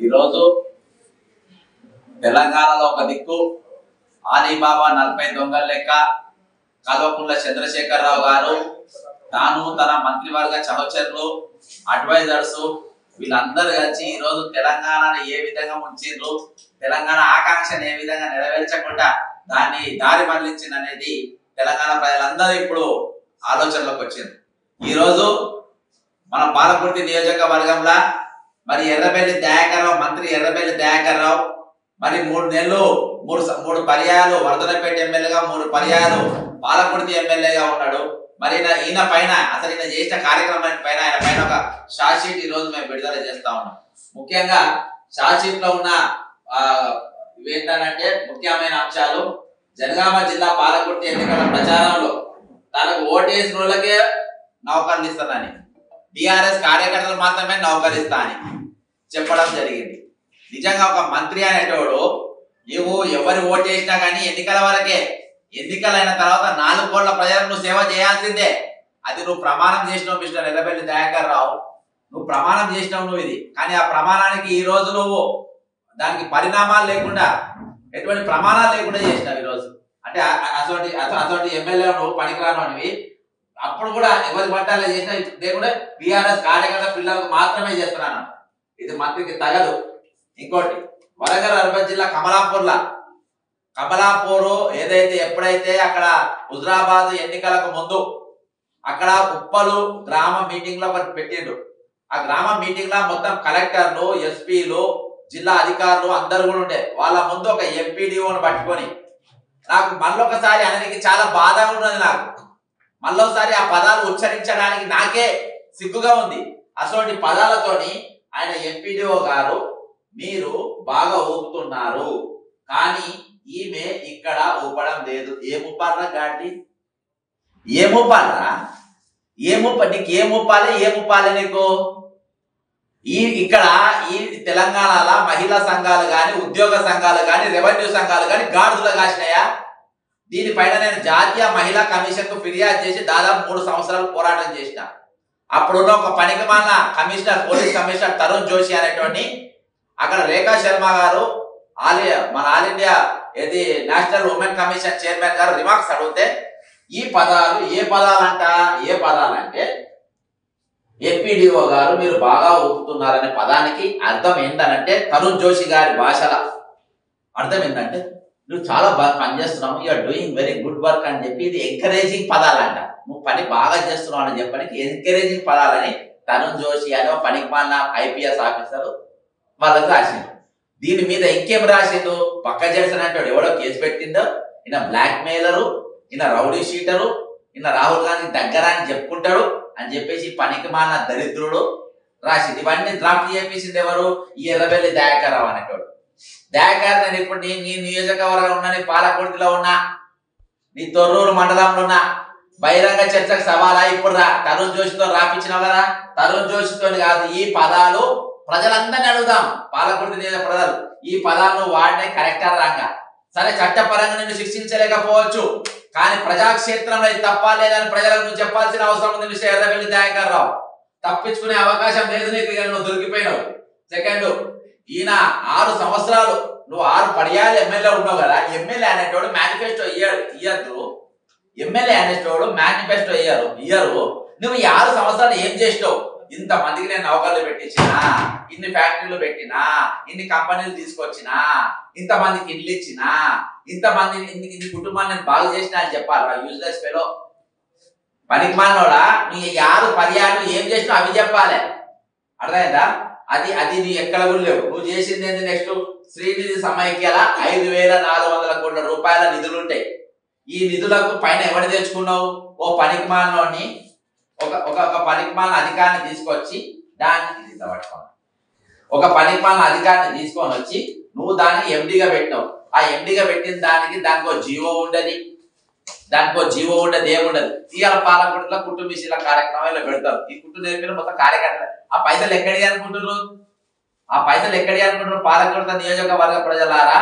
ఈరోజు తెలంగాణలో ఒక దిక్కు ఆలీబాబా నలభై దొంగల లెక్క కల్వకుంట్ల చంద్రశేఖరరావు గారు తాను తన మంత్రివర్గ సహచరులు అడ్వైజర్స్ వీళ్ళందరూ కలిసి ఈ రోజు తెలంగాణను ఏ విధంగా ఉంచిండ్రు తెలంగాణ ఆకాంక్షను ఏ విధంగా నెరవేర్చకుండా దాన్ని దారి మరలించింది అనేది తెలంగాణ ప్రజలందరూ ఇప్పుడు ఆలోచనలోకి వచ్చింది ఈరోజు మన పాలకుర్తి నియోజకవర్గంలో మరి ఎర్రబెల్లి దయాకర్రావు మంత్రి ఎర్రబెల్లి దయాకర్రావు మరి మూడు నెలలు మూడు మూడు పర్యాయాలు వరదనపేట ఎమ్మెల్యేగా మూడు పర్యాయాలు పాలకుర్తి ఎమ్మెల్యేగా ఉన్నాడు. మరి ఈయన- ఈయన పైన అసలు ఈయన చేసిన కార్యక్రమానికి పైన ఆయన పైన ఒక షార్ట్షీట్ ఈ రోజు మేము విడుదల చేస్తా ఉన్నాం. ముఖ్యంగా షార్ట్షీట్లో ఉన్న ఏంటంటే ముఖ్యమైన అంశాలు జనగామ జిల్లా పాలకుర్తి ఎన్నికల ప్రచారంలో తనకు ఓటేసిన వాళ్ళకే నౌకర్లు ఇస్తానని టిఆర్ఎస్ కార్యకర్తలు మాత్రమే నౌకరిస్తా అని చెప్పడం జరిగింది. నిజంగా ఒక మంత్రి అనేటోడు నువ్వు ఎవరు ఓటు చేసినా కానీ ఎన్నికల వరకే ఎన్నికలైన తర్వాత నాలుగు కోట్ల ప్రజలకు నువ్వు సేవ చేయాల్సిందే. అది నువ్వు ప్రమాణం చేసినావు మిస్టర్ ఎర్రబెల్లి దయాకర్ రావు. నువ్వు ప్రమాణం చేసినావు నువ్వు ఇది. కానీ ఆ ప్రమాణానికి ఈ రోజు నువ్వు దానికి పరిణామాలు లేకుండా ఎటువంటి ప్రమాణాలు లేకుండా చేసినావు ఈ రోజు. అంటే అటువంటి అటువంటి ఎమ్మెల్యే నువ్వు పనికిరాను అనివి అప్పుడు కూడా ఎవరి పట్టాలే చేసినా కూడా బీఆర్ఎస్ కార్యకర్త పిల్లలకు మాత్రమే చేస్తున్నాను. ఇది మంత్రికి తగదు. ఇంకోటి వరంగల్ అర్బన్ జిల్లా కమలాపూర్లా. కమలాపూరు ఏదైతే ఎప్పుడైతే అక్కడ హుజరాబాద్ ఎన్నికలకు ముందు అక్కడ ఉప్పలు గ్రామ మీటింగ్లో పెట్టిండు. ఆ గ్రామ మీటింగ్లో మొత్తం కలెక్టర్లు ఎస్పీలు జిల్లా అధికారులు అందరు కూడా ఉండే. వాళ్ళ ముందు ఒక ఎంపీడీఓని పట్టుకొని. నాకు మళ్ళొకసారి అనడానికి చాలా బాధగా ఉన్నది నాకు. మళ్ళొకసారి ఆ పదాలు ఉచ్చరించడానికి నాకే సిగ్గుగా ఉంది. అటువంటి పదాలతోని ఆయన ఎంపీడీఓ గారు మీరు బాగా ఊపుతున్నారు కానీ ఈమె ఇక్కడ ఊపడం లేదు. ఏముప్పాలరా గాటి ఏముప్పాలరా ఏముప నీకు ఏముపాలి ఏముపాలి నీకు? ఈ ఇక్కడ ఈ తెలంగాణలో మహిళా సంఘాలు కానీ ఉద్యోగ సంఘాలు కానీ రెవెన్యూ సంఘాలు కానీ గాడుదలు కాసినాయా? దీనిపైన నేను జాతీయ మహిళా కమిషన్కు ఫిర్యాదు చేసి దాదాపు మూడు సంవత్సరాలు పోరాటం చేసిన. అప్పుడున్న ఒక పనికి మాలిన commissioner police commissioner Tarun Joshi అనేటువంటి అక్కడ రేఖా శర్మ గారు ఆల్ మన ఆల్ ఇండియా ఏది national women commission chairman garu remarks అడిగితే ఈ పదాలు ఏ పదాలంట ఏ పదాలంటే ఎంపీడీఓ గారు మీరు బాగా ఒప్పుతున్నారనే పదానికి అర్థం ఏంటనంటే తరుణ్ జోషి గారి భాషల. అర్థం ఏంటంటే నువ్వు చాలా బాగా పనిచేస్తున్నావు you're doing very good work అని చెప్పి ఇది ఎంకరేజింగ్ పదాలంట. నువ్వు పని బాగా చేస్తున్నావు అని చెప్పడానికి ఎంకరేజింగ్ పదాలని తరుణ్ జోషి అనే ఒక పనికి మాలిన ఐపీఎస్ ఆఫీసర్ వాళ్ళకి రాసిండు. దీని మీద ఇంకేం రాసిండు? పక్క జడ్సన్ అంటే ఎవడో కేసు పెట్టిందో ఈయన బ్లాక్ మెయిలరు ఈయన రౌడీ షీటరు ఈయన రాహుల్ గాంధీ దగ్గర అని చెప్పుకుంటాడు అని చెప్పేసి పనికి మాలిన దరిద్రుడు రాసింది ఇవన్నీ డ్రాఫ్ట్ చేపించింది ఎవరు? ఈ ఎర్రబెల్లి దయాకరావు అనేటోడు. దయాకర్ నేను ఇప్పుడు నేను నీ నియోజకవర్గం ఉన్నా నీ పాలకుర్తిలో ఉన్నా నీ తొర్రూరు మండలంలో ఉన్నా బహిరంగ చర్చకు సవాలా? ఇప్పుడు రా తరుణ్ జోషితో రాపించిన కదా? తరుణ్ జోషితో కాదు ఈ పదాలు ప్రజలందరినీ అడుగుదాం. పాలకుర్తి నియోజక ప్రజలు? ఈ పదాలను వాడినే కరెక్టర్ రాగా? సరే చట్టపరంగా నిన్ను శిక్షించలేకపోవచ్చు. కానీ ప్రజాక్షేత్రంలో ఇది తప్ప లేదని ప్రజలకు నువ్వు చెప్పాల్సిన అవసరం ఉంది. మిస్టర్ ఎర్రబెల్లి దయాకర్ రావు. తప్పించుకునే అవకాశం లేదు నీకు నువ్వు దొరికిపోయినావు. సెకండ్ ఈయన ఆరు సంవత్సరాలు నువ్వు ఆరు పర్యాలు ఎమ్మెల్యే ఉన్నావు కదా ఎమ్మెల్యే అనేటోడు మేనిఫెస్టో ఇయ్యాడు ఇయ్యద్దు. ఎమ్మెల్యే అనేటోడు మేనిఫెస్టో ఇయ్యారు ఇయ్యరు. నువ్వు ఈ ఆరు సంవత్సరాలు ఏం చేసినావు? ఇంత మందికి నేను నౌకర్లు పెట్టించినా ఇన్ని ఫ్యాక్టరీలు పెట్టినా ఇన్ని కంపెనీలు తీసుకొచ్చినా ఇంత మందికి ఇల్లు ఇచ్చినా ఇంత మంది ఇన్ని ఇన్ని కుటుంబాన్ని నేను బాగు చేసిన అని చెప్పాలి యూజ్లెస్ ఫెలో పనికి మానోడా నీ ఆరు పర్యాలు ఏం చేసినావు అవి చెప్పాలి. అర్థమైందా? అది అది నీ ఎక్కడ కూడా లేవు. నువ్వు చేసింది ఏంటి నెక్స్ట్ శ్రీనిధి సమైక్యల ఐదు వేల నాలుగు వందల కోట్ల రూపాయల నిధులు ఉంటాయి. ఈ నిధులకు పైన ఎవరు తెచ్చుకున్నావు? ఓ పనికి ఒక ఒక ఒక పనికిమాల అధికారిని తీసుకొచ్చి దాన్ని ఇది ఒక పనికిమాల అధికారిని తీసుకొని వచ్చి నువ్వు దాన్ని ఎండిగా పెట్టినావు. ఆ ఎండిగా పెట్టిన దానికి దానికి ఒక జీవో ఉండదు. దానికో జీవో ఉండదు. ఏముండదు ఇవాళ పాలకుడిలో కుటుంబీశీల ఇలా పెడతారు. ఈ కుటుంబ నేర్పిన మొత్తం కార్యకర్త. ఆ పైసలు ఎక్కడ అనుకుంటున్నారు? ఆ పైసలు ఎక్కడ అనుకుంటున్నారు? పాలకుడిత నియోజకవర్గ ప్రజలారా?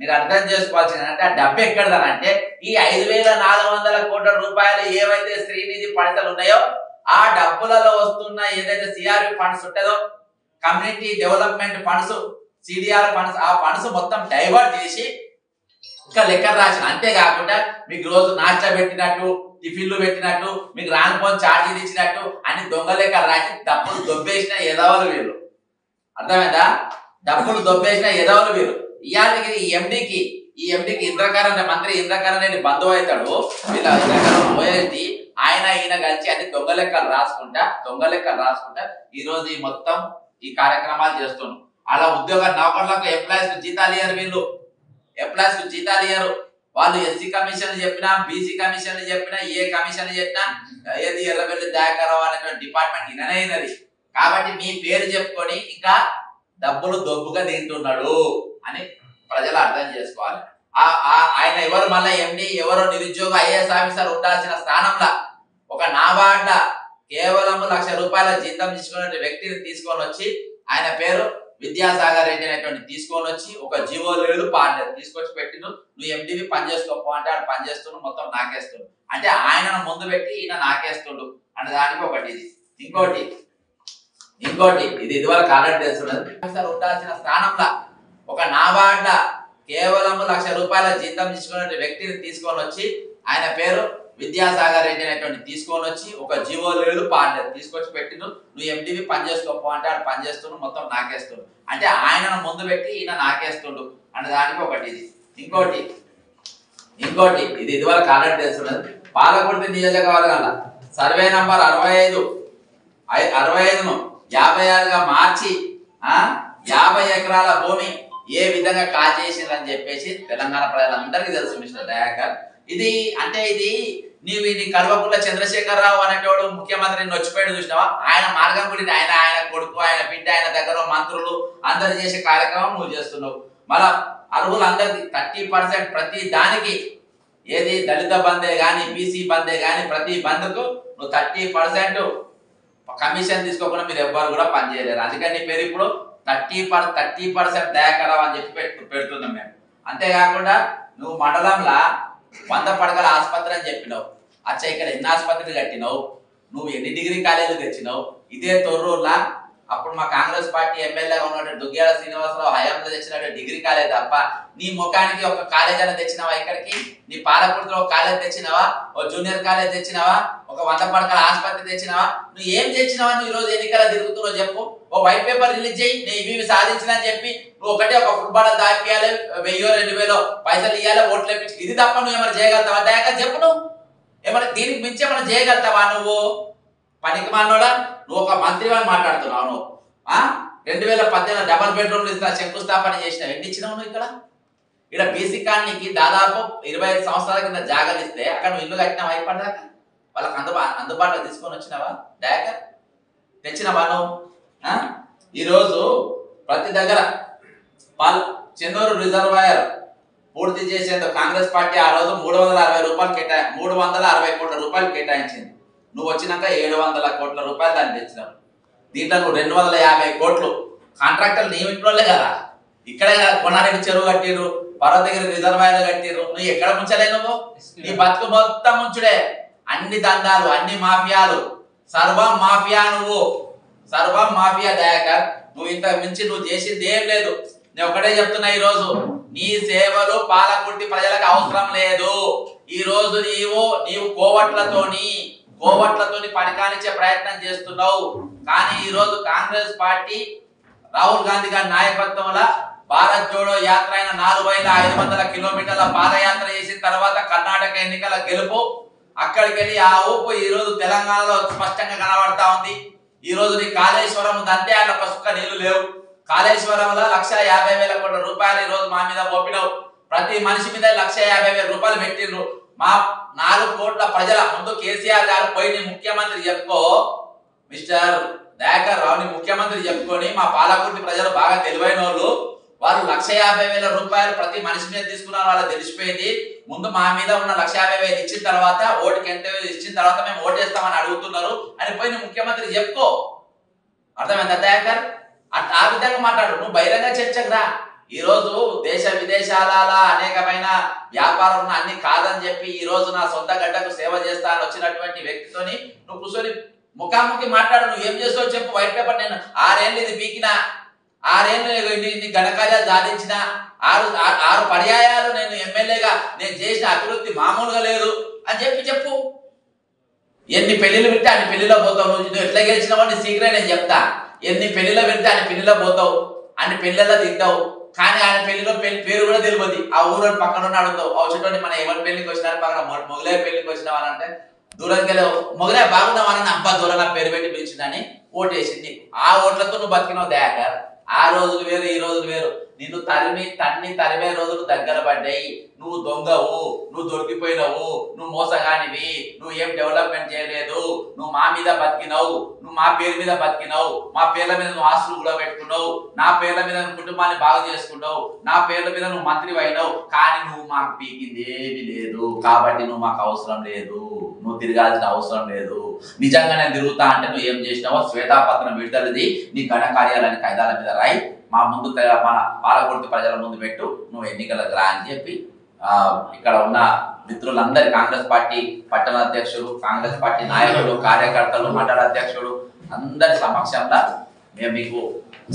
మీరు అర్థం చేసుకోవాల్సింది అంటే ఆ డబ్బు ఎక్కడదనంటే ఈ ఐదు వేల నాలుగు వందల కోట్ల రూపాయలు ఏవైతే శ్రీనిధి పైసలు ఉన్నాయో ఆ డబ్బులలో వస్తున్న ఏదైతే సిఆర్పి ఫండ్స్ ఉంటుందో community development funds CDR funds ఆ ఫండ్స్ మొత్తం డైవర్ట్ చేసి ఇంకా లెక్క రాసిన. అంతేకాకుండా మీకు రోజు నాస్టా పెట్టినట్టు టిఫిన్లు పెట్టినట్టు మీకు రానిపోని ఛార్జీలు ఇచ్చినట్టు అని దొంగ లెక్కలు రాసి డబ్బులు దొబ్బేసిన ఎదవలు వీళ్ళు. అర్థమైందా? డబ్బులు దొబ్బేసిన ఎదవలు వీళ్ళు. ఇవాళకి ఈ ఎండికి ఈ ఎండికి ఇంద్రకరణ్ మంత్రి ఇంద్రకరణ్ బంధువు అవుతాడు. వీళ్ళ పోయేది ఆయన ఈయన కలిసి అన్ని దొంగ లెక్కలు రాసుకుంటా దొంగ లెక్కలు రాసుకుంటా ఈ రోజు ఈ మొత్తం ఈ కార్యక్రమాలు చేస్తున్నాం అలా ఉద్యోగ నౌకర్లకు ఎంప్లాయీస్ జీతాలు ఇయ్యారు వీళ్ళు. ఎంప్లాయీస్కు జీతాలు ఇయ్యరు వాళ్ళు ఎస్సీ కమిషన్ చెప్పినా బీసీ కమిషన్ చెప్పినా ఏ కమిషన్ చెప్పినా ఏది ఎర్రబెల్లి దయాకరావు అనేటువంటి డిపార్ట్మెంట్ ఇననైనది కాబట్టి మీ పేరు చెప్పుకొని ఇంకా డబ్బులు దొబ్బుగా తింటున్నాడు అని ప్రజలు అర్థం చేసుకోవాలి. ఆ- ఆ- ఆయన ఎవరు? మళ్ళీ ఎండి ఎవరు? నిరుద్యోగ ఐఏఎస్ ఆఫీసర్ ఉండాల్సిన స్థానంలో ఒక నాబార్డ్ల కేవలం లక్ష రూపాయల జీతం తీసుకున్న వ్యక్తిని తీసుకొని వచ్చి ఆయన పేరు విద్యాసాగర్ రెడ్డి అనేటువంటి తీసుకొని వచ్చి ఒక జీవో లేదు పాడలేదు తీసుకొచ్చి పెట్టిను నువ్వు ఎండివి పని చేసుకోపో అంటే ఆడు పని చేస్తుండు మొత్తం నాకేస్తుండు అంటే ఆయనను ముందు పెట్టి ఈయన నాకేస్తుండు అనే దానికి ఒకటి ఇది. ఇంకోటి ఇంకోటి ఇది ఇదివరకు ఆల్రెడీ తెలుసున్నది. ఆఫీసర్ ఉండాల్సిన స్థానంలో ఒక నాబార్డ్ల కేవలం లక్ష రూపాయల జీతం తీసుకున్న వ్యక్తిని తీసుకొని వచ్చి ఆయన పేరు విద్యాసాగర్ రెడ్డి అనేటువంటి తీసుకొని వచ్చి ఒక జీవో లేదు పాడలేదు. తీసుకొచ్చి పెట్టిను నువ్వు ఎండివి పని చేసుకోపో అంటే ఆడు పని చేస్తుండు మొత్తం నాకేస్తుండు. అంటే ఆయనను ముందు పెట్టి ఈయన నాకేస్తుండు అనే దానికి ఒకటి ఇది. ఇంకోటి ఇంకోటి ఇది ఇదివరకు ఆల్రెడీ తెలుస్తున్నది పాలకుర్తి నియోజకవర్గాల సర్వే నంబర్ అరవై ఐదు అరవై ఐదును యాభై ఆరుగా మార్చి ఆ యాభై ఎకరాల భూమి ఏ విధంగా కాజేసిందని చెప్పేసి తెలంగాణ ప్రజలందరికీ తెలుసు మిస్టర్ దయాకర్. ఇది అంటే ఇది నీవు ఇది కల్వకుంట్ల చంద్రశేఖరరావు అనేటోడు ముఖ్యమంత్రి నిన్ను చూసినావా? ఆయన మార్గం గురించి ఆయన ఆయన కొడుకు ఆయన బిడ్డ ఆయన దగ్గర మంత్రులు అందరు చేసే కార్యక్రమం నువ్వు చేస్తున్నావు. మళ్ళా అర్హులందరికీ థర్టీ పర్సెంట్ ప్రతి దానికి ఏది దళిత బందే కానీ బీసీ బందే కానీ ప్రతి బంద్కు నువ్వు థర్టీ పర్సెంట్ కమిషన్ తీసుకోకుండా మీరు ఎవ్వరు కూడా పనిచేయలేరు అందుకని పేరు ఇప్పుడు thirty per thirty percent Dayakar Rao అని చెప్పి పెట్టు పెడుతున్నాం మేము. అంతేకాకుండా నువ్వు మండలంలో వంద పడగల ఆసుపత్రి అని చెప్పినావు. అచ్చ ఇక్కడ ఎన్ని ఆసుపత్రి కట్టినావు? నువ్వు ఎన్ని డిగ్రీ కాలేజీలు తెచ్చినావు? ఇదే తొర్రూరులా? అప్పుడు మా కాంగ్రెస్ పార్టీ ఎమ్మెల్యేగా ఉన్నటువంటి దుగ్గ్యాల శ్రీనివాసరావు హయాంలో తెచ్చినట్టు డిగ్రీ కాలేజ్ తప్ప నీ ముఖానికి ఒక కాలేజ్ అని తెచ్చినావా ఇక్కడికి? నీ పాలకుర్తిలో ఒక కాలేజ్ తెచ్చినావా? ఓ జూనియర్ కాలేజ్ తెచ్చినావా? ఒక వంద పడకల ఆసుపత్రి తెచ్చినావా? నువ్వు ఏం తెచ్చినావా? నువ్వు ఈరోజు రోజు ఎన్నికల తిరుగుతున్నావు చెప్పు. ఓ వైట్ పేపర్ రిలీజ్ చేయి నేను ఇవి సాధించిన అని చెప్పి నువ్వు ఒకటే ఒక ఫుట్బాల్ దాపియాలి వెయ్యో రెండు వేలో పైసలు ఇవ్వాలి ఓట్లు ఇది తప్ప నువ్వు ఏమైనా చేయగలుగుతావా? దయాక చెప్పు నువ్వు. ఏమైనా దీనికి మించి ఏమైనా చేయగలుగుతావా నువ్వు? పనికి మానోడా నువ్వు ఒక మంత్రి అని మాట్లాడుతున్నావు నువ్వు రెండు వేల పద్దెనిమిది డబల్ బెడ్రూమ్లు ఇస్తా శంకుస్థాపన చేసినావు. ఎన్ని ఇచ్చినావు నువ్వు ఇక్కడ? ఇక్కడ బీసీ కాలనీకి దాదాపు ఇరవై ఐదు సంవత్సరాల కింద జాగాలు ఇస్తే అక్కడ నువ్వు ఇల్లు కట్టినావు అయిపడ్డాక వాళ్ళకి అందుబా అందుబాటులో తీసుకొని వచ్చినావా? డయాకర్ తెచ్చినావా నువ్వు? ఈరోజు ప్రతి దగ్గర పాల్ చెన్నూరు రిజర్వాయర్ పూర్తి చేసేందుకు కాంగ్రెస్ పార్టీ ఆ రోజు మూడు వందల అరవై రూపాయలు కేటా మూడు వందల అరవై కోట్ల రూపాయలు కేటాయించింది. నువ్వు వచ్చినాక ఏడు వందల కోట్ల రూపాయలు దాన్ని తెచ్చినావు. దీంట్లో నువ్వు రెండు వందల యాభై కోట్లు కాంట్రాక్టర్లు నీ ఇంట్లోనే కదా. ఇక్కడే కదా కొనానికి చెరువు కట్టిర్రు పర్వతగిరి రిజర్వాయర్ కట్టిర్రు. నువ్వు ఎక్కడ ముంచలే నువ్వు? నీ బతుకు మొత్తం ముంచుడే. అన్ని దందాలు అన్ని మాఫియాలు. సర్వం మాఫియా నువ్వు. సర్వం మాఫియా దయాకర్. నువ్వు ఇంత మించి నువ్వు చేసింది ఏం లేదు. నేను ఒకటే చెప్తున్నా ఈ రోజు నీ సేవలు పాలకుట్టి ప్రజలకు అవసరం లేదు. ఈ రోజు నీవు నీవు కోవట్లతోని కోవట్లతోని పనికానిచ్చే ప్రయత్నం చేస్తున్నావు. కానీ ఈ రోజు కాంగ్రెస్ పార్టీ రాహుల్ గాంధీ గారి నాయకత్వంలో భారత్ జోడో యాత్ర అయిన నాలుగు వేల ఐదు వందల కిలోమీటర్ల పాదయాత్ర చేసిన తర్వాత కర్ణాటక ఎన్నికల గెలుపు అక్కడికి వెళ్ళి ఆ ఊపు ఈ రోజు తెలంగాణలో స్పష్టంగా కనబడతా ఉంది. ఈ రోజు నీ కాళేశ్వరం దంతే అలా ఒక సుక్క నీళ్ళు లేవు. కాళేశ్వరంలో లక్ష యాభై వేల కోట్ల రూపాయలు ఈ రోజు మా మీద మోపినావు. ప్రతి మనిషి మీద లక్ష యాభై వేల రూపాయలు పెట్టిండ్రు. మా నాలుగు కోట్ల ప్రజల ముందు కేసీఆర్ గారు పోయి ముఖ్యమంత్రి చెప్పుకో. మిస్టర్ దయాకర్ రావుని ముఖ్యమంత్రి చెప్పుకొని మా పాలకుర్తి ప్రజలు బాగా తెలివైన వాళ్ళు వారు లక్ష యాభై వేల రూపాయలు ప్రతి మనిషి మీద తీసుకున్నారు. వాళ్ళకి తెలిసిపోయింది. ముందు మా మీద ఉన్న లక్ష యాభై వేలు ఇచ్చిన తర్వాత ఓటుకి ఎంత ఇచ్చిన తర్వాత మేము ఓటేస్తామని అడుగుతున్నారు. అని పోయిన ముఖ్యమంత్రి చెప్పుకో. అర్థమైందా దయాకర్? ఆ విధంగా మాట్లాడు. నువ్వు బహిరంగ చర్చకు రా. ఈరోజు దేశ విదేశాల అనేకమైన వ్యాపారం అన్ని కాదని చెప్పి ఈ రోజు నా సొంత గడ్డకు సేవ చేస్తా అని వచ్చినటువంటి వ్యక్తితోని నువ్వు కూర్చొని ముఖాముఖి మాట్లాడు. నువ్వు ఏం చేస్తావు చెప్పు. వైట్ పేపర్ నేను ఆరేళ్ళు ఇది పీకినా ఆరేళ్ళు ఇన్ని ఘనకార్యాలు సాధించిన ఆరు ఆరు పర్యాయాలు నేను ఎమ్మెల్యేగా నేను చేసిన అభివృద్ధి మామూలుగా లేదు అని చెప్పి చెప్పు. ఎన్ని పెళ్ళిలు పెట్టి అన్ని పెళ్ళిలో పోతావు. నువ్వు ఎట్లా గెలిచినావు అని సీక్రెట్ నేను చెప్తా. ఎన్ని పెళ్ళిలో పెడితే ఆయన పెళ్ళిలో పోతావు అన్ని పెళ్ళిలో తింటావు. కానీ ఆయన పెళ్ళిలో పెళ్ళి పేరు కూడా తెలియదు ఆ ఊరు పక్కన ఉన్న అడుగుతావు అవసరం మన ఎవరి పెళ్ళికి వచ్చినారు? పక్కన మొగలే పెళ్ళికి వచ్చినావు? అని అంటే దూరంకి వెళ్ళావు. మొగలే బాగున్నావని అబ్బా దూరంగా పేరు పెట్టి పిలిచిందని ఓటేసింది. ఆ ఓట్లతో నువ్వు బతికినావు దయాకర్ ఆ రోజులు వేరు ఈ రోజులు వేరు. నిన్ను తరిమి తన్ని తరిమే రోజులు దగ్గర పడ్డాయి. నువ్వు దొంగవు నువ్వు దొరికిపోయినవు నువ్వు మోసగానివి నువ్వు ఏం డెవలప్మెంట్ చేయలేదు నువ్వు మా మీద బతికినావు నువ్వు మా పేరు మీద బతికినావు మా పేర్ల మీద నువ్వు ఆస్తులు కూడా పెట్టుకున్నావు నా పేర్ల మీద నువ్వు కుటుంబాన్ని బాగు చేసుకున్నావు నా పేర్ల మీద నువ్వు మంత్రి అయినావు కానీ నువ్వు మాకు పీకింది ఏమీ లేదు. కాబట్టి నువ్వు మాకు అవసరం లేదు. నువ్వు తిరగాల్సిన అవసరం లేదు. నిజంగా నేను తిరుగుతా అంటే నువ్వు ఏం చేసినావో శ్వేతాపత్రం విడుదలది నీ ఘన కార్యాలయాన్ని కాయిదాల మీద రాయి. మా ముందు మన పాలకుర్తి ప్రజల ముందు పెట్టు నువ్వు ఎన్నికలకు రా అని చెప్పి ఇక్కడ ఉన్న మిత్రులందరి కాంగ్రెస్ పార్టీ పట్టణ అధ్యక్షుడు కాంగ్రెస్ పార్టీ నాయకులు కార్యకర్తలు మండల అధ్యక్షుడు అందరి సమక్షంలో మేము మీకు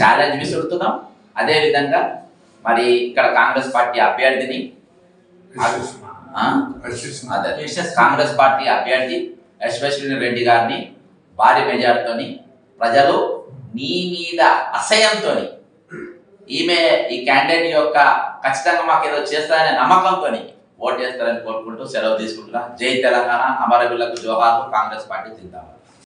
ఛాలెంజ్ విసురుతున్నాం. అదే విధంగా మరి ఇక్కడ కాంగ్రెస్ పార్టీ అభ్యర్థిని కాంగ్రెస్ పార్టీ అభ్యర్థి యశ్వశ్విని రెడ్డి గారిని భారీ మెజార్టీతోని ప్రజలు నీ మీద అసహ్యంతో ఈమె ఈ క్యాండిడేట్ యొక్క ఖచ్చితంగా మాకు ఏదో చేస్తారనే నమ్మకంతో చేస్తారని కోరుకుంటూ సెలవు తీసుకుంటున్నా. జై తెలంగాణ అమరవీరులకు జోహార్లు కాంగ్రెస్ పార్టీ జిందాబాద్.